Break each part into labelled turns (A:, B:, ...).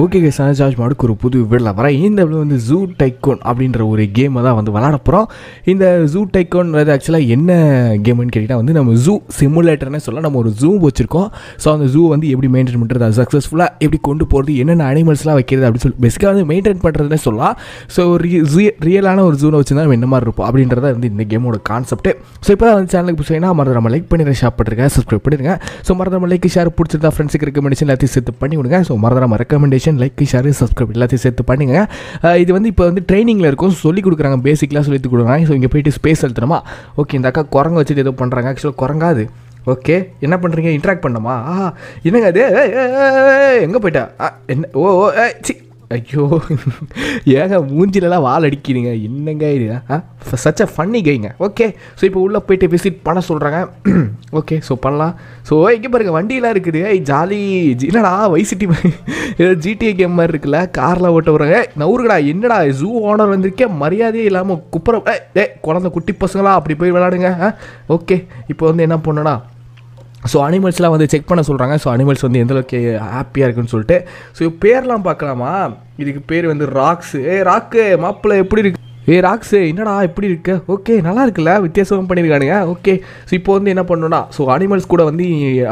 A: Okay sir charge மாடுக்கு ஒரு புது வீடில் வரேன். இந்த வீடியோ வந்து ஜூ டைக்கோன் அப்படின்ற ஒரு கேமை தான் வந்து விளாட போகிறோம் இந்த ஜூ டைக்கோன்றது ஆக்சுவலாக என்ன கேம்னு கேட்டிங்கன்னா வந்து நம்ம ஜூ சிமுலேட்டர்னே சொல்ல நம்ம ஒரு ஜூ வச்சுருக்கோம். ஸோ அந்த ஜூ வந்து எப்படி மெயின்டைன் பண்ணுறது அது சக்ஸஸ்ஃபுல்லாக எப்படி கொண்டு போகிறது என்னென்ன அனிமல்ஸ்லாம் வைக்கிறது அப்படின்னு சொல்லி பேசிக்காக வந்து மெயின்டைன் பண்ணுறதுனே சொல்லலாம். ஸோ ஒரு ரியலான ஒரு ஜூனை வச்சுருந்தா நம்ம என்ன மாதிரி இருப்போம் அப்படின்றத வந்து இந்த கேமோட கான்செப்ட்டு ஸோ இப்போ தான் வந்து சேனலுக்கு பிடிச்சிங்கன்னா மறந்து நம்ம லைக் பண்ணி ஷேர் பண்ணிருக்கேன் சப்ஸ்கிரைப் பண்ணிருங்க ஸோ மறந்து நம்ம லைக் ஷேர் பிடிச்சிருந்தா ஃப்ரெண்ட்ஸுக்கு ரெக்கமெண்டேஷன் எல்லாத்தையும் சேர்த்து பண்ணி விடுங்க ஸோ மறந்து நம்ம ரெக்கமெண்டேஷன் லைக் ஷேர் சப்ஸ்கிரைப் எல்லாத்தையும் சேர்த்து பண்ணுங்க இது வந்து இப்போ வந்து ட்ரைனிங்கில் இருக்கும். சொல்லி கொடுக்குறாங்க. பேசிக்லாம் சொல்லி கொடுக்குறாங்க ஸோ இங்கே போயிட்டு ஸ்பேஸ் எழுத்துணுமா ஓகே இந்த அக்கா குரங்கு வச்சுட்டு ஏதோ பண்ணுறாங்க ஆக்சுவலாக குரங்காது. ஓகே என்ன பண்ணுறீங்க இன்ட்ராக்ட் பண்ணணுமா? ஆஹா என்னங்க அது? எங்கே போயிட்டா? ஆ, என்ன? ஓ ஓ சி ஐயோ ஏங்க மூஞ்சிலலாம் வால் அடிக்கிறீங்க. என்னங்க இது? ஆ சச் அ ஃபன்னி கைங்க ஓகே ஸோ இப்போ உள்ளே போயிட்டு விசிட் பண்ண சொல்கிறாங்க ஓகே ஸோ பண்ணலாம். ஸோ இங்கே பாருங்க வண்டியெலாம் இருக்குது. ஏய் ஜாலி. என்னடா வைசிட்டி ஏதோ ஜிடிஏ கேம் மாதிரி இருக்குல்ல காரில் ஓட்ட வராங்க நவுருக்கடா என்னடா ஜூ ஓனர் வந்திருக்கேன் மரியாதையே இல்லாமல் குப்புற ஏ குழந்தை குட்டி பசங்களா அப்படி போய் விளாடுங்க ஓகே இப்போ வந்து என்ன பண்ணுன்னா ஸோ அனிமல்ஸ்லாம் வந்து செக் பண்ண சொல்கிறாங்க ஸோ அனிமல்ஸ் வந்து எந்தளவுக்கு ஹாப்பியாக இருக்குன்னு சொல்லிட்டு. ஸோ பேர்லாம் பார்க்கலாமா? இதுக்கு பேர் வந்து ராக்ஸு ஏ ராக்கு மாப்பிள்ளை எப்படி இருக்கு? ஏ ராக்ஸு என்னடா எப்படி இருக்கு? ஓகே நல்லா இருக்குல்ல? வித்தியாசமாக பண்ணியிருக்கானுங்க ஓகே. ஸோ இப்போ வந்து என்ன பண்ணணும்னா ஸோ அனிமல்ஸ் கூட வந்து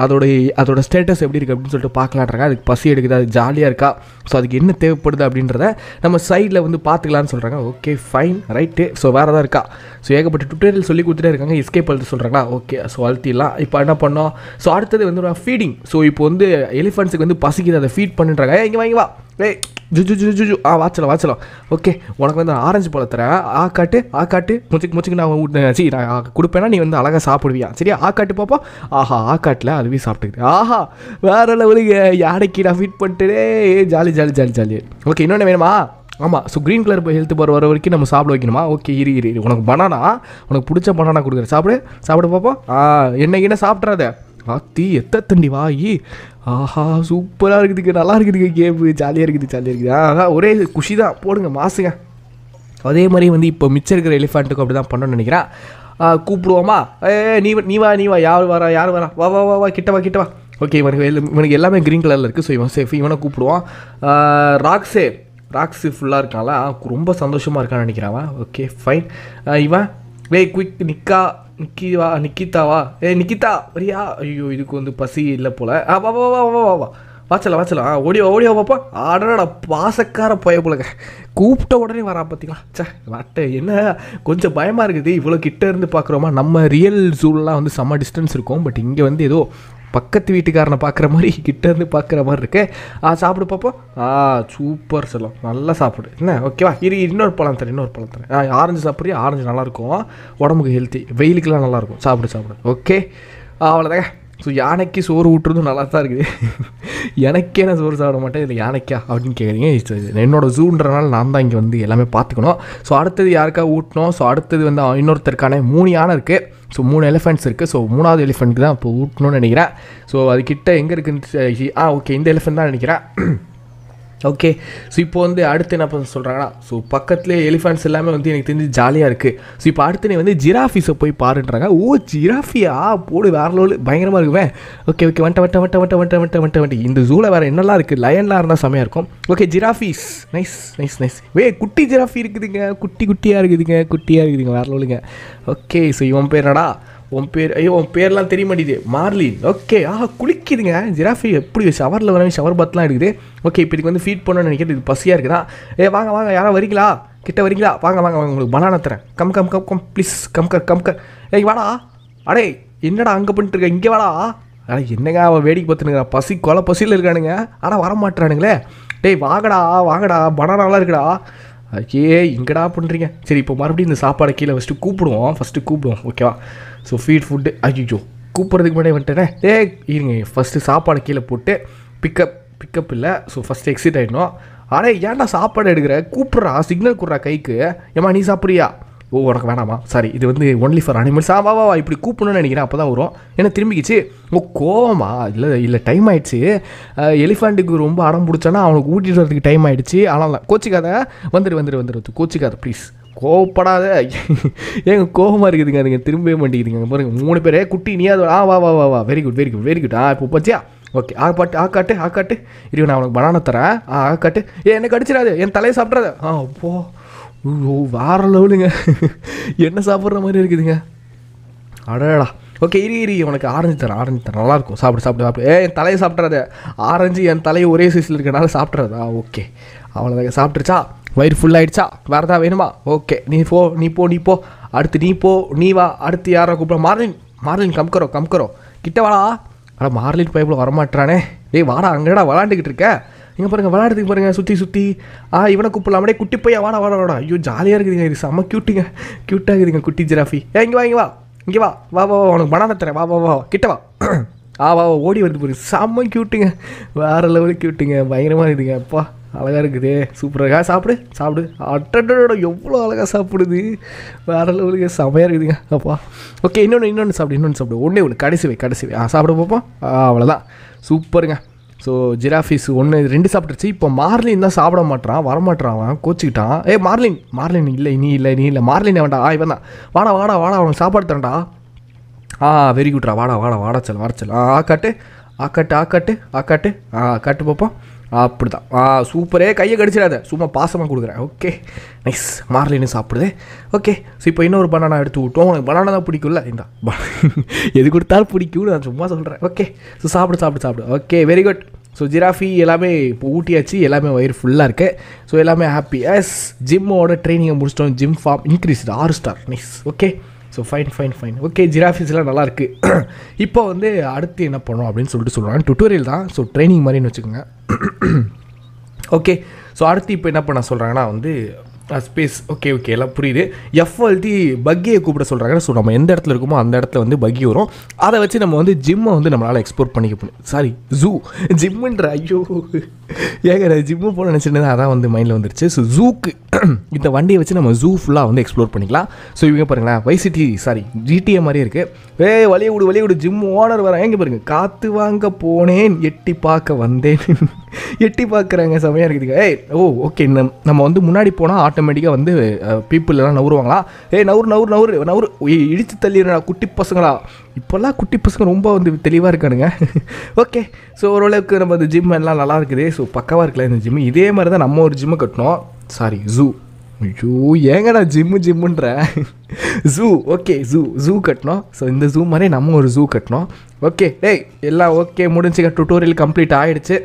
A: அதோட அதோட ஸ்டேட்டஸ் எப்படி இருக்குது அப்படின்னு சொல்லிட்டு பார்க்கலான்றாங்க அதுக்கு பசி எடுக்குது? அது ஜாலியாக இருக்கா? ஸோ அதுக்கு என்ன தேவைப்படுது அப்படின்றத நம்ம சைடில் வந்து பார்த்துக்கலான்னு சொல்கிறாங்க ஓகே ஃபைன் ரைட்டு ஸோ வேறு தான் இருக்கா? ஸோ ஏகப்பட்ட டுட்டோரியல் சொல்லி கொடுத்துட்டே இருக்காங்க. எஸ்கேப் அழுத்து சொல்கிறாங்களா ஓகே ஸோ அழுத்திடலாம். இப்போ என்ன பண்ணோம்? ஸோ அடுத்தது வந்து ஃபீடிங் ஸோ இப்போ வந்து எலிஃபண்ட்ஸுக்கு வந்து பசிக்குது. அதை ஃபீட் பண்ணுறாங்க இங்கே வாங்கி வா. ஏய் ஜு ஜு ஜு ஜு ஆ வாச்சலாம் வாச்சலாம் ஓகே உனக்கு வந்து ஆரஞ்சு பழம் தரேன். ஆ காட்டு ஆ காட்டு. முச்சுக்கு முச்சுக்கு நான் சரி நான் கொடுப்பேன்னா நீ வந்து அழகாக சாப்பிடுவியா? சரியா? ஆ காட்டு பாப்பா. ஆஹா ஆ காட்டில் அதுவே சாப்பிட்டுக்குது ஆஹா வேற லெவலுக்கு யானைக்கு நான் ஃபீட் பண்ணிட்டு. Jolly jolly jolly jolly. Okay இன்னொன்று வேணுமா? ஆமாம் so green colour health bar வர வரைக்கும் நம்ம சாப்பிட வைக்கணுமா? ஓகே இரு இரு உனக்கு பனானா உனக்கு பிடிச்ச பனானா கொடுக்குறேன். சாப்பிடு சாப்பிட பார்ப்போம் ஆ என்ன என்ன சாப்பிட்றாத ஆத்தி எத்த தண்டி வாயி. ஆஹா சூப்பராக இருக்குதுங்க நல்லா இருக்குதுங்க கேமு ஜாலியாக இருக்குது ஜாலியாக இருக்குது. ஆஹா ஒரே குஷி தான் போடுங்க மாசுங்க. அதே மாதிரி வந்து இப்போ மிச்சம் இருக்கிற எலிஃபெண்ட்டுக்கும் அப்படி தான் பண்ணணும்னு நினைக்கிறேன் கூப்பிடுவோமா? ஏ நீ நீ வா நீ வா. யார் வரா யார் வரா? வா வா வா வா கிட்ட வா கிட்ட வா. ஓகே இவனுக்கு இவனுக்கு எல்லாமே க்ரீன் கலரில் இருக்குது ஸோ இவன் சேஃப் இவனை கூப்பிடுவான். ராக்ஸே. ராக்ஸு ஃபுல்லாக இருக்கான்ல. ரொம்ப சந்தோஷமாக இருக்கான்னு நினைக்கிறான் ஓகே ஃபைன் இவன் வே குயிக் நிக்கா. நிக்கிவா நிக்கிதாவா? ஏ நிக்கிதா வரியா? ஐயோ இதுக்கு வந்து பசி இல்லை போல. ஆ வா வா வா வா வா வா. வாச்சலாம் வாச்சல ஆ ஓடிவா ஓடிவா பாப்பா. ஆடடா பாசக்கார போய போலங்க. கூப்பிட்ட உடனே வரா பார்த்தீங்களா சே வட்ட என்ன? கொஞ்சம் பயமாக இருக்குது. இவ்வளோ கிட்ட இருந்து பார்க்குறோமா நம்ம ரியல் ஜூலெலாம் வந்து செம்ம டிஸ்டன்ஸ் இருக்கும். பட் இங்கே வந்து ஏதோ பக்கத்து வீட்டுக்காரனை பார்க்குற மாதிரி கிட்டேருந்து பார்க்குற மாதிரி இருக்கு. ஆ சாப்பிடு பார்ப்போம் ஆ சூப்பர் செல்லம். நல்லா சாப்பிடு. என்ன? ஓகேவா இரு இன்னொரு பழம் தரேன் இன்னொரு பழம் தரேன். ஆ ஆரஞ்சு சாப்பிட்றியா? ஆரஞ்சு நல்லாயிருக்கும் உடம்புக்கு ஹெல்த்தி வெயிலுக்குலாம் நல்லாயிருக்கும் சாப்பிடு சாப்பிடு. ஓகே அவ்வளோதாங்க ஸோ யானைக்கு சோறு ஊட்டுறதும் நல்லா தான் இருக்குது. எனக்கே நான் சோறு சாப்பிட மாட்டேன். இதில் யானைக்கா அப்படின்னு கேட்குறீங்க என்னோடய ஜூன்றனால நான் தான் இங்கே வந்து எல்லாமே பார்த்துக்கணும். ஸோ அடுத்தது யாருக்கா ஊட்டணும்? ஸோ அடுத்தது வந்து இன்னொருத்தருக்கான மூணு யானை இருக்குது ஸோ மூணு எலிஃபெண்ட்ஸ் இருக்குது ஸோ மூணாவது எலிஃபெண்ட்டுக்கு தான் இப்போ ஊட்டணும்னு நினைக்கிறேன். ஸோ அது கிட்ட எங்கே இருக்குன்னு ஆ ஓகே இந்த எலிஃபெண்ட் தான் நினைக்கிறேன். ஓகே ஸோ இப்போ வந்து அடுத்து என்ன பண்ண சொல்கிறாங்கன்னா ஸோ பக்கத்துலேயே எலிஃபென்ட்ஸ் எல்லாமே வந்து எனக்கு தெரிஞ்சு ஜாலியாக இருக்குது ஸோ இப்போ அடுத்து நீ வந்து ஜிராஃபிஸை போய் பாருன்றாங்க. ஓ ஜிராஃபியா போடு வேற லோல் பயங்கரமாக இருக்குவேன் ஓகே ஓகே வண்ட வட்ட வட்ட வட்ட வட்ட வட்ட வட்ட வண்டி இந்த ஜூவில் வேறு என்னெல்லாம் இருக்குது லயன்லாம் இருந்தால் செமையாக இருக்கும். Okay giraffes nice nice nice வே குட்டி ஜிராஃபி இருக்குதுங்க. குட்டி குட்டியாக இருக்குதுங்க. குட்டியாக இருக்குதுங்க. வேற லோலுங்க ஓகே ஸோ இவன் பேர் என்னடா? உன் பேர் ஐயோ உன் பேர்லாம் தெரிய மாட்டேங்குது மார்லின். ஓகே ஆஹா குளிக்குதுங்க. ஜிராஃபி எப்படி ஷவரில் வர ஷவர் பாத்லாம் இருக்குது. ஓகே இப்போ இதுக்கு வந்து ஃபீட் பண்ணணும்னு நினைக்கிறது இது பசியாக இருக்குதா? ஏ வாங்க வாங்க யாரோ வரீங்களா? கிட்ட வரீங்களா? வாங்க வாங்க வாங்க உங்களுக்கு பனானா தரேன். Come come come come please come Ghar come கர் ஏய் வாடா. அடே என்னடா அங்கே பண்ணிட்டு இருக்க? இங்கே வாடா. அடா என்னங்க அவன் வேடிக்கை பார்த்துனுங்க பசி கொலை பசியில் இருக்கானுங்க. ஆனால் வர மாட்டுறானுங்களே டேய் வாங்கடா வாங்கடா. பனானாலாம் இருக்குடா. ஐயே இங்கடா பண்ணுறீங்க சரி இப்போ மறுபடியும் இந்த சாப்பாடை கீழே ஃபஸ்ட்டு கூப்பிடுவோம். ஃபஸ்ட்டு கூப்பிடுவோம் ஓகேவா ஸோ ஃபீட் ஃபுட்டு ஐயோ கூப்பிட்றதுக்கு முன்னாடி வந்துட்டேனே? ஏ இருங்க ஃபஸ்ட்டு சாப்பாடை கீழே போட்டு பிக்கப் பிக்கப் இல்லை. ஸோ ஃபஸ்ட்டு எக்ஸிட் ஆகிடணும் ஆனால் ஏன்டா சாப்பாடு எடுக்கிற? கூப்பிட்றா சிக்னல் கொடுறா கைக்கு. ஏமா நீ சாப்பிட்றியா? ஓ உனக்கு வேணாமா? சாரி இது வந்து ஒன்லி ஃபார் அனிமல்ஸ் ஆ வா வா வா இப்படி கூப்பிடணும்னு நினைக்கிறேன். அப்போ தான் வரும். ஏன்னா திரும்பிக்கிச்சு. ஓ கோவமா? இல்லை இல்லை டைம் ஆயிடுச்சு. எலிஃபண்ட்டுக்கு ரொம்ப அடம் பிடிச்சானா அவனுக்கு ஊட்டிட்டு வரதுக்கு டைம் ஆயிடுச்சு ஆனால் கோச்சிக்காத. வந்துடு வந்துடு வந்துடு கோச்சிக்காத ப்ளீஸ் கோவப்படாத. ஏங்க கோபமாக இருக்குதுங்க அதுங்க. திரும்பவே மாட்டேங்குதுங்க. பாருங்க மூணு பேரே குட்டி நீ அது ஆ வா வா வா வா. Very good very good very good ஆ இப்போ பச்சியா? ஓகே ஆ பாட்டு ஆ காட்டு ஆ காட்டு இரு நான் உனக்கு பனானா தரேன். ஆ ஆ காட்டு ஏ என்ன கடிச்சிடாது. என் தலையை சாப்பிட்றாத. ஆ போ. ஓ வேற லெவலுங்க என்ன சாப்பிட்ற மாதிரி இருக்குதுங்க? அடடா. ஓகே இரு இரு உனக்கு ஆரஞ்சு தரேன் ஆரஞ்சு தரேன். நல்லாயிருக்கும் சாப்பிடு சாப்பிடு சாப்பிடு. ஏ என் தலையை சாப்பிட்றாத ஆரஞ்சு என் தலையை ஒரே சைஸில் இருக்கனால சாப்பிட்றதா ஓகே அவ்வளோதாங்க சாப்பிட்ருச்சா வயிறு ஃபுல் ஆகிடுச்சா வேறு ஏதாவது வேணுமா? ஓகே நீ போ நீ போ நீ போ. அடுத்து நீ போ நீ வா. அடுத்து யாரை கூப்பிட மார்லின் மார்லின் கம்கரோ கம்கரோ கிட்ட வாடா. ஆனால் மார்லின் பைப்பில் வரமாட்டானே டேய் வாடா. அங்கடா விளாண்டுக்கிட்டு இருக்க. இங்கே பாருங்கள் விளாடுறதுக்கு பாருங்கள் சுற்றி சுற்றி ஆ இவனை கூப்பிடலாம். அப்படியே குட்டி போய் வாடா வாடா வாடா. ஐயோ ஜாலியாக இருக்குதுங்க இது செம்ம க்யூட்டுங்க க்யூட்டாக இருக்குதுங்க குட்டி ஜிராஃபி. ஏ இங்கே வா இங்கே வா. இங்கே வா. வா வா வா உனக்கு பனானா தரேன். வா வா வா கிட்ட வா. ஆ வா ஓடி வருது பாருங்க செம்ம க்யூட்டுங்க வேறு லெவலுக்கு க்யூட்டுங்க பயங்கரமாக இருக்குதுங்க. அப்பா அழகாக இருக்குது. சூப்பராக சாப்பிடு சாப்பிடு அட்டோட எவ்வளோ அழகாக சாப்பிடுது வேறு லெவலுக்கு செமையாக இருக்குதுங்க அப்பா ஓகே இன்னொன்று இன்னொன்று சாப்பிடு இன்னொன்று சாப்பிடு. ஒன்றே ஒன்று கடைசி வை கடைசி வை ஆ சாப்பிட பார்ப்போம் அவ்வளோதான் சூப்பருங்க ஸோ ஜிராஃபிஸ் ஒன்று ரெண்டு சாப்பிட்டுருச்சு. இப்போ மார்லின் தான் சாப்பிட மாட்டான் வரமாட்டான் அவன். கோச்சிக்கிட்டான். ஏ மார்லின் மார்லின் இல்லை நீ இல்லை நீ இல்லை. மார்லின் வேண்டாம் ஆ இவன் தான் வாடா வாடா வாடா அவனுக்கு சாப்பாடு தரண்டா ஆ வெரி குட்ரா வாடா வாடா வாடா செல் வர செல். ஆ ஆக்காட்டு ஆக்காட்டு ஆக்காட்டு ஆக்காட்டு ஆ கட்டு. பார்ப்போம் அப்படி தான் ஆ சூப்பரே. கையை கடிச்சிடாத. சும்மா பாசமாக கொடுக்குறேன். ஓகே நைஸ் மார்லின்னு சாப்பிடுது. ஓகே ஸோ இப்போ இன்னொரு பனானா எடுத்து விட்டோம் உனக்கு பனானா தான் பிடிக்கும்ல? இந்த. எது கொடுத்தாலும் பிடிக்கும்னு நான் சும்மா சொல்கிறேன் ஓகே ஸோ சாப்பிடு சாப்பிடு சாப்பிடு. Okay very good so giraffe எல்லாமே இப்போ ஊட்டியாச்சு. எல்லாமே வயிறு ஃபுல்லாக இருக்குது ஸோ எல்லாமே ஹாப்பி எஸ் ஜிம்மோட ட்ரைனிங்கை முடிச்சிட்டோம். ஜிம் ஃபார்ம் இன்க்ரீஸ் ஆறு star nice okay so fine fine fine okay ஜிராஃபிஸ்லாம் நல்லாயிருக்கு இப்போ வந்து அடுத்து என்ன பண்ணோம் அப்படின்னு சொல்லிட்டு சொல்கிறாங்க டுட்டோரியல் தான். ஸோ ட்ரைனிங் மாதிரின்னு வச்சுக்கோங்க. ஓகே ஸோ அடுத்து இப்போ என்ன பண்ண சொல்கிறாங்கன்னா வந்து ஸ்பேஸ் ஓகே ஓகே எல்லாம் புரியுது. எஃப்எல்டி பக்கியை கூப்பிட சொல்கிறாங்க ஸோ நம்ம எந்த இடத்துல இருக்கோமோ அந்த இடத்துல வந்து பக்கி வரும். அதை வச்சு நம்ம வந்து ஜிம்மை வந்து நம்மளால் எக்ஸ்போர்ட் பண்ணிக்க முடியும். சாரி ஜூ ஜிம்முன்ற ஐயோ. ஏங்க நான் ஜிம்மு போக நினச்சிருந்தேன். அதான் வந்து மைண்டில் வந்துருச்சு. ஸோ ஜூக்கு இந்த வண்டியை வச்சு நம்ம ஜூ ஃபுல்லாக வந்து எக்ஸ்ப்ளோர் பண்ணிக்கலாம். ஸோ இவங்க பாருங்களேன் வைசிட்டி சாரி ஜிடிஏ மாதிரியே இருக்குது ஏ வழிய விடு வழிய விடு. ஜிம் ஓனர் வரேன். எங்கே பாருங்க காற்று வாங்க போனேன். எட்டி பார்க்க வந்தேன். எட்டி பார்க்குறாங்க செமையாக இருக்குதுங்க ஏய் ஓ ஓகே நம்ம வந்து முன்னாடி போனால் ஆட்டோ ஆட்டோமேட்டிக்காக வந்து பீப்புள் எல்லாம் நவுருவாங்களா? ஏய் நவுர் நவுர் நவுர் நவுர் ஏய், இடிச்சு தள்ளிடுறா குட்டி பசங்களா? இப்போல்லாம் குட்டி பசங்க ரொம்ப வந்து தெளிவாக இருக்கானுங்க. ஓகே ஸோ ஓரளவுக்கு நம்ம இந்த ஜிம் எல்லாம் நல்லா இருக்குது. ஸோ பக்காவாக இருக்குல்ல இந்த ஜிம் இதே மாதிரி தான் நம்ம ஒரு ஜிம்மை கட்டினோம். சாரி ஜூ ஐயோ ஏங்கடா ஜிம்மு ஜிம்முன்ற ஜூ ஓகே ஜூ ஜூ கட்டினோம். ஸோ இந்த ஜூ மாதிரி நம்ம ஒரு ஜூ கட்டினோம். ஓகே டேய் எல்லாம் ஓகே முடிஞ்சுக்க டுட்டோரியல் கம்ப்ளீட் ஆகிடுச்சு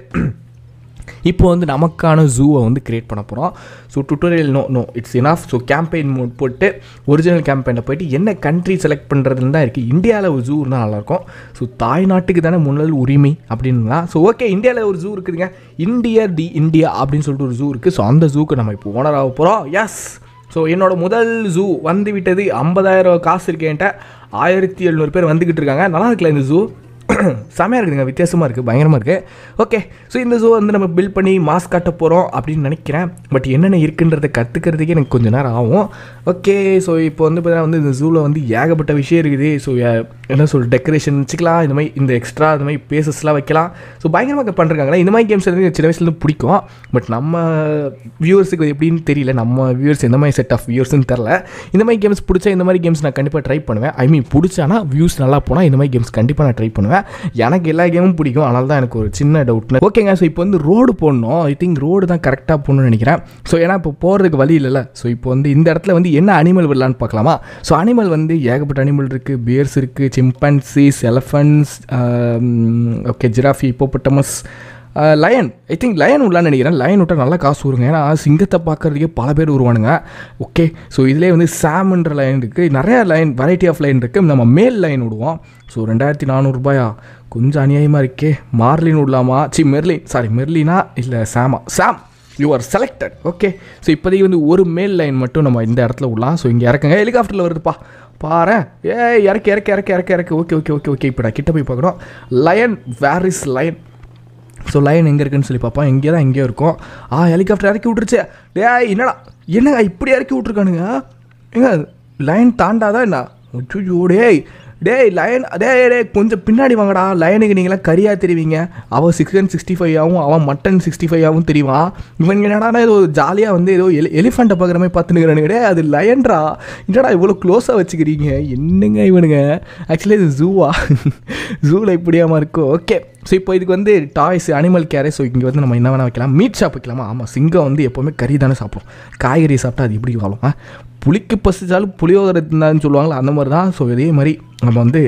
A: இப்போ வந்து நமக்கான ஜூவை வந்து கிரியேட் பண்ண போகிறோம் so tutorial no no it's enough so campaign mode போட்டு ஒரிஜினல் கேம்பெயினில் போயிட்டு என்ன கண்ட்ரி செலக்ட் பண்ணுறதுன்னு தான் இருக்குது இந்தியாவில் ஒரு ஜூ இருந்தால் நல்லாயிருக்கும். ஸோ தாய் நாட்டுக்கு தானே முன்னல் உரிமை அப்படின்னா ஸோ ஓகே இந்தியாவில் ஒரு ஜூ இருக்குதுங்க. இந்தியா தி இந்தியா அப்படின்னு சொல்லிட்டு ஒரு ஜூ இருக்குது ஸோ அந்த ஜூக்கு நம்ம இப்போ ஓனர் ஆக போகிறோம் எஸ் ஸோ என்னோட முதல் ஜூ வந்து விட்டது ஐம்பதாயிரம் காசு இருக்கேன்ட்ட என்கிட்ட. ஆயிரத்தி எழுநூறு பேர் வந்துக்கிட்டு இருக்காங்க. நல்லா இருக்கல இந்த ஜூ செமையாக இருக்குதுங்க வித்தியாசமாக இருக்குது பயங்கரமாக இருக்குது ஓகே ஸோ இந்த ஷோ வந்து நம்ம பில்ட் பண்ணி மாஸ்க் காட்ட போகிறோம் அப்படின்னு நினைக்கிறேன். பட் என்னென்ன இருக்குன்றதை கற்றுக்கிறதுக்கே எனக்கு கொஞ்சம் நேரம் ஆகும். ஓகே ஸோ இப்போ வந்து பார்த்தீங்கன்னா வந்து இந்த ஜூவில் வந்து ஏகப்பட்ட விஷயம் இருக்குது. ஸோ என்ன சொல் டெக்கரேஷன் வச்சுக்கலாம் இந்த மாதிரி இந்த எக்ஸ்ட்ரா இந்த மாதிரி பேசஸ்லாம் வைக்கலாம். ஸோ பயங்கரமாக பண்ணுறாங்களா இந்த மாதிரி கேம்ஸ் எனக்கு சின்ன வயசுலேருந்து பிடிக்கும். பட் நம்ம வியூவர்ஸுக்கு எப்படின்னு தெரியல. நம்ம வியூவர்ஸ் எந்த மாதிரி செட் ஆஃப் வியூவர்ஸ்னு தெரில இந்த மாதிரி கேம்ஸ் பிடிச்சா இந்த மாதிரி கேம்ஸ் நான் கண்டிப்பாக ட்ரை பண்ணுவேன். ஐ மீன் பிடிச்சானா வியூஸ் நல்லா போனால் இந்த மாதிரி கேம்ஸ் கண்டிப்பாக நான் ட்ரை பண்ணுவேன். எனக்கு எல்லா கேமும் பிடிக்கும். அதனால தான் எனக்கு ஒரு சின்ன டவுட் ஓகேங்க ஸோ இப்போ வந்து ரோடு போடணும். ஐ திங்க் ரோடு தான் கரெக்டாக போகணும்னு நினைக்கிறேன். ஸோ ஏன்னா இப்போ போகிறதுக்கு வழி இல்லைல்ல. ஸோ இப்போ வந்து இந்த இடத்துல வந்து என்ன அனிமல் விடலான்னு பார்க்கலாமா? ஸோ அனிமல் வந்து ஏகப்பட்ட அனிமல் இருக்குது பியர்ஸ் இருக்குது chimpanzees elephants okay giraffe hippopotamus lion I think lion விடலான்னு நினைக்கிறேன். லயன் விட்டால் நல்லா காசு வருங்க ஏன்னா சிங்கத்தை பார்க்குறதுக்கே பல பேர் வருவானுங்க. ஓகே ஸோ இதிலே வந்து சாம்ன்ற லைன் இருக்குது நிறையா லைன் வெரைட்டி ஆஃப் லைன் இருக்குது நம்ம மேல் லைன் விடுவோம். ஸோ ரெண்டாயிரத்தி நானூறுபாயா கொஞ்சம் அநியாயமாக இருக்கே. மார்லின் விடலாமா? C Merlin. சாரி மெர்லினா இல்லை சாமா Sam you are selected okay so இப்போதைக்கு வந்து ஒரு மேல் லைன் மட்டும் நம்ம இந்த இடத்துல விடலாம். ஸோ இங்கே இறக்குங்க. ஹெலிகாப்டரில் வருதுப்பா. பாரு. ஏ இறக்கி இறக்கி இறக்கி இறக்கி இறக்கி. ஓகே ஓகே ஓகே ஓகே இப்போ நான் கிட்ட போய் பார்க்குறோம் lion where is lion so line எங்கே இருக்குன்னு சொல்லி பார்ப்போம். எங்கே தான் எங்கேயோ இருக்கும். ஆ ஹெலிகாப்டர் இறக்கி விட்டுருச்சு. டேய் என்னடா? என்னங்க இப்படி இறக்கி விட்ருக்கானுங்க ஏங்க லைன் தாண்டாதான் என்ன? ஐயோ டேய். டேய் லயன் டேய் டே கொஞ்சம் பின்னாடி வாங்கடா. லயனுக்கு நீங்களாம் கரியாக தெரிவிங்க. அவன் சிக்கன் சிக்ஸ்டி ஃபைவ் ஆகும் அவன் மட்டன் சிக்ஸ்டி ஃபைவ் ஆகும் தெரியுமா இவங்க என்னடா ஏதோ ஜாலியாக வந்து ஏதோ எலி எலிஃபண்ட்டை பார்க்குற மாதிரி பார்த்துனுக்குறானுங்க டே அது லயன்ரா என்னடா இவ்வளோ க்ளோஸாக வச்சுக்கிறீங்க? என்னங்க இவனுங்க? ஆக்சுவலி இது ஜூவா ஜூவில் இப்படியாமல் இருக்கும் ஓகே ஸோ இப்போ இதுக்கு வந்து டாய்ஸ் அனிமல் கேரே ஸோ இங்கே வந்து நம்ம என்ன வேணால் வைக்கலாம்? மீட் ஷாப் வைக்கலாமா? ஆமாம் சிங்கம் வந்து எப்போவுமே கறி தானே சாப்பிடும். காய்கறி சாப்பிட்டா அது எப்படி வாழும் புளிக்கு பசிச்சாலும் புளியோதரை இருந்தாலும் சொல்லுவாங்களா அந்த மாதிரி தான் ஸோ இதே மாதிரி நம்ம வந்து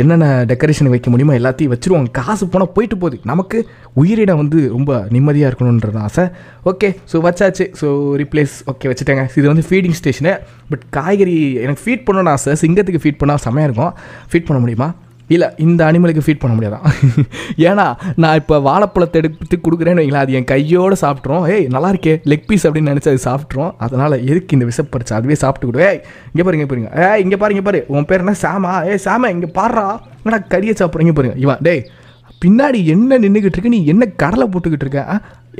A: என்னென்ன டெக்கரேஷன் வைக்க முடியுமோ எல்லாத்தையும் வச்சுருவோம். காசு போனால் போயிட்டு போகுது. நமக்கு உயிரிடம் வந்து ரொம்ப நிம்மதியாக இருக்கணுன்றது ஆசை. ஓகே ஸோ வச்சாச்சு. ஸோ ரீப்ளேஸ் ஓகே வச்சுட்டேங்க. இது வந்து ஃபீடிங் ஸ்டேஷனு பட் காய்கறி எனக்கு ஃபீட் பண்ணணும்னு ஆசை. சிங்கத்துக்கு ஃபீட் பண்ணால் செமையாக இருக்கும். ஃபீட் பண்ண முடியுமா? இல்லை இந்த அனிமலுக்கு ஃபீட் பண்ண முடியாதான் ஏன்னா நான் இப்போ வாழைப்பழத்தை எடுத்து கொடுக்குறேன்னு வைங்களேன் அது என் கையோடு சாப்பிட்றோம் ஏய் நல்லா இருக்கே லெக் பீஸ் அப்படின்னு நினச்சி அது சாப்பிட்றோம் அதனால் எதுக்கு இந்த விஷப்பரிச்சு அதுவே சாப்பிட்டு கொடு. ஏய் இங்கே பாருங்க பாருங்க. ஏ இங்கே பாருங்க பாரு. உன் பேர் என்ன? சாமா? ஏய் சாமா இங்கே பாடுறா என்னடா கறியை சாப்பிட்றீங்க பாருங்க. இவன் டேய் பின்னாடி என்ன நின்றுக்கிட்டு இருக்கு நீ என்ன கடலை போட்டுக்கிட்டு இருக்க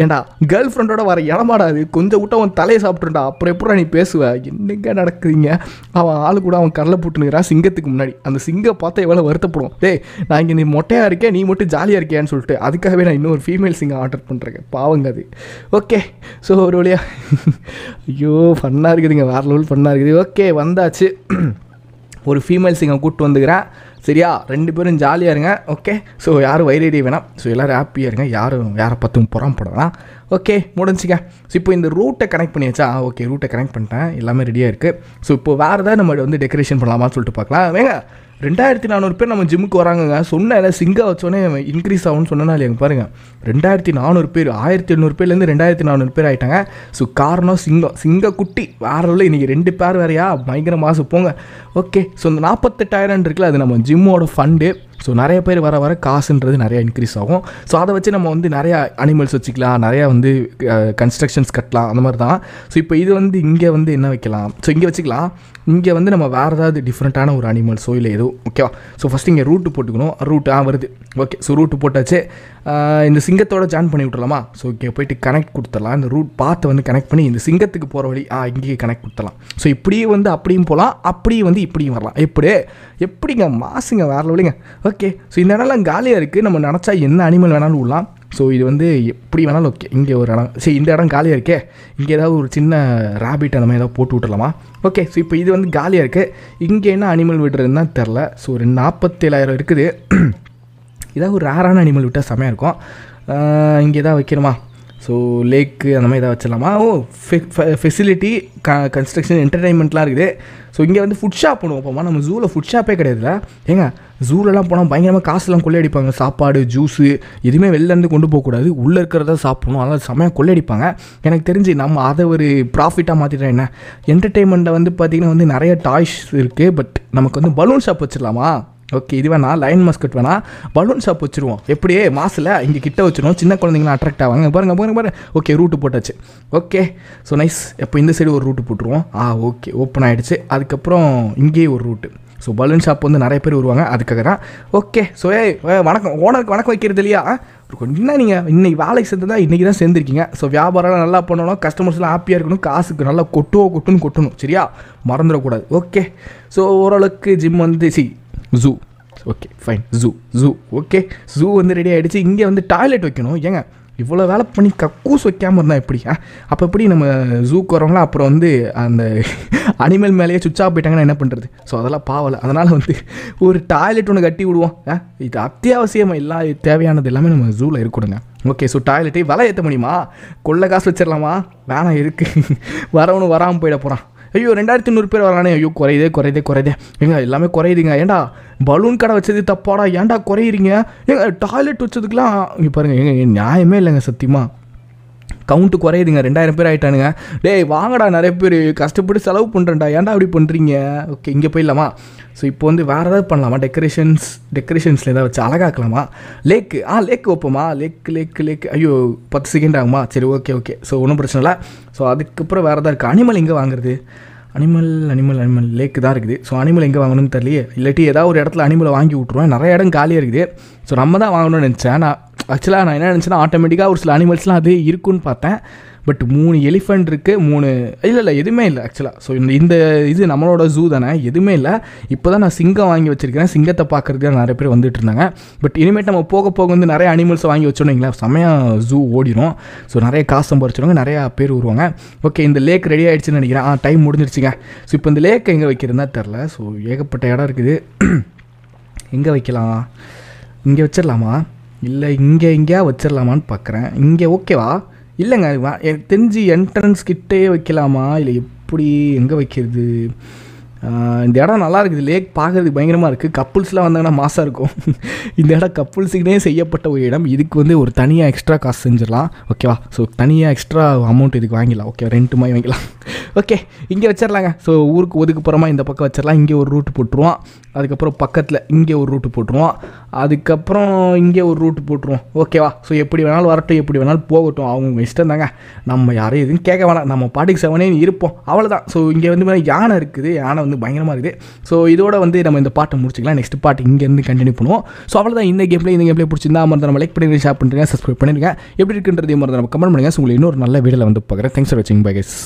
A: ஏண்டா கேர்ள் ஃப்ரெண்டோட வர இடமாடாது கொஞ்சம் விட்டு அவன் தலையை சாப்பிட்டுருண்டா. அப்புறம் எப்படா நீ பேசுவ? என்னங்க நடக்குதுங்க அவன் ஆள் கூட அவன் கடலை போட்டுனுக்கிறான் சிங்கத்துக்கு முன்னாடி. அந்த சிங்கம் பார்த்தா எவ்வளோ வருத்தப்படும் டேய் நான் இங்கே நீ மொட்டையாக இருக்கேன் நீ மட்டும் ஜாலியாக இருக்கியான்னு சொல்லிட்டு அதுக்காகவே நான் இன்னொரு ஃபீமேல் சிங்கம் ஆர்டர் பண்ணுறேன் பாவங்க அது. ஓகே ஸோ ஒரு வழியா. ஐயோ ஃபன்னாக இருக்குதுங்க. வேறு லெவல் ஃபன்னாக இருக்குது. ஓகே வந்தாச்சு. ஒரு ஃபீமேல் சிங்கம் கூப்பிட்டு வந்துக்கிறேன். சரியா? ரெண்டு பேரும் ஜாலியாக இருங்க ஓகே ஸோ யாரும் வைரடி வேணாம். ஸோ எல்லோரும் ஹாப்பியாக இருங்க. யாரும் யாரை பற்றும் புறம்படலாம் ஓகே முடிஞ்சுக்க ஸோ இப்போ இந்த ரூட்டை கனெக்ட் பண்ணியாச்சா? ஓகே ரூட்டை கனெக்ட் பண்ணிட்டேன். எல்லாமே ரெடியாக இருக்குது ஸோ இப்போ வேறு ஏதாவது நம்ம வந்து டெக்கரேஷன் பண்ணலாமான்னு சொல்லிட்டு பார்க்கலாம். வேங்க ரெண்டாயிரத்தி நானூறு பேர் நம்ம ஜிம்முக்கு வராங்கங்க. சொன்ன சிங்கா வச்சோன்னே இன்க்ரீஸ் ஆகும்னு சொன்னா இல்லையா பாருங்கள் ரெண்டாயிரத்தி நானூறு பேர் ஆயிரத்தி எழுநூறு பேர்லேருந்து ரெண்டாயிரத்தி நானூறு பேர் ஆகிட்டாங்க ஸோ காரணம் சிங்கம் சிங்க குட்டி. வேற இல்லை இன்றைக்கி ரெண்டு பேர் வேறையா? பயங்கர மாதம் போங்க. ஓகே ஸோ இந்த நாற்பத்தெட்டாயிரம் இருக்குல்ல அது நம்ம ஜிம்மோட ஃபண்டு ஸோ நிறைய பேர் வர வர காசுன்றது நிறையா இன்க்ரீஸ் ஆகும். ஸோ அதை வச்சு நம்ம வந்து நிறையா அனிமல்ஸ் வச்சுக்கலாம் நிறையா வந்து கன்ஸ்ட்ரக்ஷன்ஸ் கட்டலாம் அந்த மாதிரி தான். ஸோ இப்போ இது வந்து இங்கே வந்து என்ன வைக்கலாம்? ஸோ இங்கே வச்சுக்கலாம். இங்கே வந்து நம்ம வேறு ஏதாவது டிஃப்ரெண்ட்டான ஒரு அனிமல்ஸோ இல்லை ஏதோ ஓகேவா ஸோ ஃபஸ்ட் இங்கே ரூட்டு போட்டுக்கணும். ரூட் ஆ வருது. ஓகே ஸோ ரூட்டு போட்டாச்சு. இந்த சிங்கத்தோட ஜாயின் பண்ணி விட்றலாமா ஸோ இங்கே போயிட்டு கனெக்ட் கொடுத்துடலாம். இந்த ரூட் பார்த்து வந்து கனெக்ட் பண்ணி இந்த சிங்கத்துக்கு போகிற வழி ஆ இங்கேயே கனெக்ட் கொடுத்துடலாம். ஸோ இப்படியே வந்து அப்படியும் போகலாம் அப்படியே வந்து இப்படியும் வரலாம். எப்படி எப்படிங்க? மாசுங்க வேறு லெவலுங்க ஓகே ஓகே ஸோ இந்த இடம்லாம் காலியாக இருக்குது நம்ம நினச்சா என்ன அனிமல் வேணாலும் விடலாம் ஸோ இது வந்து எப்படி வேணாலும் ஓகே இங்கே ஒரு இடம். சரி இந்த இடம் காலியாக இருக்கே. இங்கே ஏதாவது ஒரு சின்ன ராபிட் அந்த மாதிரி ஏதாவது போட்டு விட்டுலாமா ஓகே ஸோ இப்போ இது வந்து காலியாக இருக்குது இங்கே என்ன அனிமல் விடுறதுன்னு தான் தெரில. ஸோ ஒரு நாற்பத்தேழாயிரம் இருக்குது. ஏதாவது ஒரு ரேரான அனிமல் விட்டால் செமையாக இருக்கும். இங்கே எதாவது வைக்கணுமா? ஸோ லேக்கு அந்த மாதிரி எதாவது வச்சிடலாமா? ஓ ஃபெசிலிட்டி க கன்ஸ்ட்ரக்ஷன் என்டர்டைன்மெண்ட்லாம் இருக்குது. ஸோ இங்கே வந்து ஃபுட் ஷாப் பண்ணுவோம் போமா நம்ம ஜூவில் ஃபுட் ஷாப்பே கிடையாதுல ஏங்க ஜூலெலாம் போனால் பயங்கரமாக காசுலாம் கொள்ளையடிப்பாங்க. சாப்பாடு ஜூஸு எதுவுமே வெளிலேருந்து கொண்டு போகக்கூடாது உள்ளே இருக்கிறத சாப்பிடணும். அதனால் செமையாக கொள்ளையடிப்பாங்க. எனக்கு தெரிஞ்சு நம்ம அதை ஒரு ப்ராஃபிட்டாக மாற்றிட்டா என்ன? என்டர்டெயின்மெண்ட்டில் வந்து பார்த்திங்கன்னா வந்து நிறைய டாய்ஸ் இருக்குது பட் நமக்கு வந்து பலூன் ஷாப் வச்சிடலாமா? ஓகே இது வேணா லைன் மஸ்கட் வேணா. பலூன் ஷாப் வச்சுருவோம். எப்படியே மாசில் இங்கே கிட்ட வச்சுருவோம். சின்ன குழந்தைங்களாம் அட்ராக்ட் ஆவாங்க. பாருங்க பாருங்க பாருங்க. ஓகே ரூட்டு போட்டாச்சு. ஓகே ஸோ நைஸ் இப்போ இந்த சைடு ஒரு ரூட்டு போட்டுருவோம். ஆ ஓகே ஓப்பன் ஆகிடுச்சு அதுக்கப்புறம் இங்கேயே ஒரு ரூட்டு ஸோ பலூன் ஷாப் வந்து நிறைய பேர் வருவாங்க. அதுக்காக தான். ஓகே ஸோ ஏ வணக்கம். ஓனருக்கு வணக்கம் வைக்கிறது இல்லையா? என்ன நீங்கள் இன்னைக்கு வேலைக்கு சேர்ந்து தான் இன்றைக்கி தான் சேர்ந்துருக்கீங்க. ஸோ வியாபாரம் நல்லா பண்ணணும். கஸ்டமர்ஸ்லாம் ஹாப்பியாக இருக்கணும். காசுக்கு நல்லா கொட்டுவோ கொட்டுன்னு கொட்டணும். சரியா? மறந்துடக்கூடாது. ஓகே ஸோ ஓரளவுக்கு ஜிம் வந்து C zoo okay fine zoo zoo okay zoo வந்து ரெடி ஆகிடுச்சு இங்கே வந்து டாய்லெட் வைக்கணும். ஏங்க இவ்வளோ வேலை பண்ணி கக்கூஸ் வைக்காமல் இருந்தால் எப்படி? அப்போ எப்படி நம்ம ஜூக்கு வரவங்களா அப்புறம் வந்து அந்த அனிமல் மேலேயே சுவிட்சாக போயிட்டாங்கன்னா என்ன பண்ணுறது ஸோ அதெல்லாம் பாவலை. அதனால் வந்து ஒரு டாய்லெட் ஒன்று கட்டி விடுவோம். ஆ இது அத்தியாவசியமாக எல்லா தேவையானது எல்லாமே நம்ம ஜூவில் இருக்கணுங்க. ஓகே ஸோ டாய்லெட்டை விலை ஏற்ற முடியுமா? கொள்ளை காசு வச்சிடலாமா? வேணாம் இருக்குது வரவனு வராமல் போயிட போகிறான் ஐயோ ரெண்டாயிரத்தி நூறு பேர் வரானே. ஐயோ குறையுதே குறையுதே குறையுதே. ஏங்க எல்லாமே குறையுதுங்க. ஏன்டா பலூன் கடை வச்சது தப்பாடா? ஏன்டா குறையிறீங்க? ஏங்க டாய்லெட் வச்சதுக்கெலாம் இங்கே பாருங்கள் ஏங்க நியாயமே இல்லைங்க சத்தியமாக கவுண்ட்டு குறையுதுங்க. ரெண்டாயிரம் பேர் ஆகிட்டானுங்க டேய் வாங்கடா நிறைய பேர். கஷ்டப்பட்டு செலவு பண்ணுறேன்டா ஏன்டா அப்படி பண்ணுறீங்க ஓகே இங்கே போயிடலாமா? ஸோ இப்போ வந்து வேறு ஏதாவது பண்ணலாமா? டெக்கரேஷன்ஸ் டெக்கரேஷன்ஸில் ஏதாவது வச்சு அழகாக்கலாமா லேக்கு ஆ லேக் வைப்போமா? லேக் லேக் லேக் ஐயோ பத்து செகண்ட் ஆகுமா? சரி ஓகே ஓகே ஸோ ஒன்றும் பிரச்சனை இல்லை. ஸோ அதுக்கப்புறம் வேறு ஏதாவது இருக்குது அனிமல் எங்கே வாங்குறது? அனிமல் அனிமல் அனிமல் லேக்கு தான் இருக்குது. ஸோ அனிமல் எங்கே வாங்கணும்னு தெரியலையே. இல்லாட்டி ஏதாவது ஒரு இடத்துல அனிமலை வாங்கி விட்ருவேன் நிறைய இடம் காலியாக இருக்குது. ஸோ நம்ம தான் வாங்கணும்னு நினச்சேன். நான் ஆக்சுவலாக நான் என்ன நினச்சேன்னா ஆட்டோமேட்டிக்காக ஒரு சில அனிமல்ஸ்லாம் அதே இருக்குன்னு பார்த்தேன். பட் மூணு எலிஃபண்ட் இருக்குது மூணு இல்லை இல்லை எதுவுமே இல்லை ஆக்சுவலாக ஸோ இந்த இந்த இது நம்மளோட ஜூ தானே எதுவுமே இல்லை. இப்போ தான் நான் சிங்கம் வாங்கி வச்சிருக்கிறேன் சிங்கத்தை பார்க்குறதுக்கு நிறைய பேர் வந்துட்டு இருந்தாங்க. பட் இனிமேட் நம்ம போக போக வந்து நிறைய அனிமல்ஸ் வாங்கி வச்சோன்னீங்களா செம்மையாக ஜூ ஓடிடும் ஸோ நிறைய காசு சம்பாரிச்சிடுவாங்க நிறையா பேர் வருவாங்க. ஓகே இந்த லேக் ரெடி ஆகிடுச்சுன்னு நினைக்கிறேன். ஆ டைம் முடிஞ்சிருச்சுங்க. ஸோ இப்போ இந்த லேக் எங்கே வைக்கிறதுனா தெரில. ஸோ ஏகப்பட்ட இடம் இருக்குது. எங்கே வைக்கலாம்? இங்கே வச்சிடலாமா? இல்லை இங்கே எங்கேயா வச்சிடலாமான்னு பார்க்குறேன். இங்கே ஓகேவா? இல்லைங்க எனக்கு தெரிஞ்சு என்ட்ரன்ஸ் கிட்டே வைக்கலாமா? இல்லை எப்படி எங்கே வைக்கிறது? இந்த இடம் நல்லா இருக்குது. லேக் பார்க்கறதுக்கு பயங்கரமாக இருக்குது கப்புள்ஸ்லாம் வந்தாங்கன்னா மாசாக இருக்கும். இந்த இடம் கப்புள்ஸுக்குனே செய்யப்பட்ட ஒரு இடம். இதுக்கு வந்து ஒரு தனியாக எக்ஸ்ட்ரா காசு செஞ்சிடலாம். ஓகேவா? ஸோ தனியாக எக்ஸ்ட்ரா அமௌண்ட் இதுக்கு வாங்கிடலாம். ஓகே ரெண்ட்டு மாதிரி வாங்கிக்கலாம் ஓகே இங்கே வச்சிடலாங்க ஸோ ஊருக்கு ஒதுக்குப்புறமா இந்த பக்கம் வச்சிடலாம் இங்கே ஒரு ரூட் போட்டுருவோம். அதுக்கப்புறம் பக்கத்தில் இங்கே ஒரு ரூட்டு போட்டுருவோம். அதுக்கப்புறம் இங்கே ஒரு ரூட்டு போட்டுருவோம். ஓகேவா ஸோ எப்படி வேணாலும் வரட்டும் எப்படி வேணாலும் போகட்டும். அவங்க இஷ்டம் தாங்க. நம்ம யாரையும் எதுவும் கேட்க வேணாம். நம்ம பாட்டுக்கு செவனே இருப்போம். அவ்வளோதான் ஸோ இங்கே வந்து யானை இருக்குது. யானை வந்து பயங்கரமாக இருக்குது. ஸோ இதோட வந்து நம்ம இந்த பாட்டை முடிச்சிக்கலாம். நெக்ஸ்ட் பாட்டு இங்கேருந்து கண்டினியூ பண்ணுவோம். ஸோ அவ்வளோதான் இந்த கேம்ல இந்த கேம்ல பிடிச்சிருந்தா மறந்து நம்ம லைக் பண்ணி ஷேர் பண்ணுறேன் சப்ஸ்கிரைப் பண்ணிருங்க எப்படி இருக்குன்றதையும் மறந்து நம்ம கமெண்ட் பண்ணுங்க. ஸோ உங்களுக்கு இன்னொரு நல்ல வீடியோவில் வந்து பார்க்குறேன். தேங்க்ஸ் ஃபார் வாட்சிங் பை கைஸ்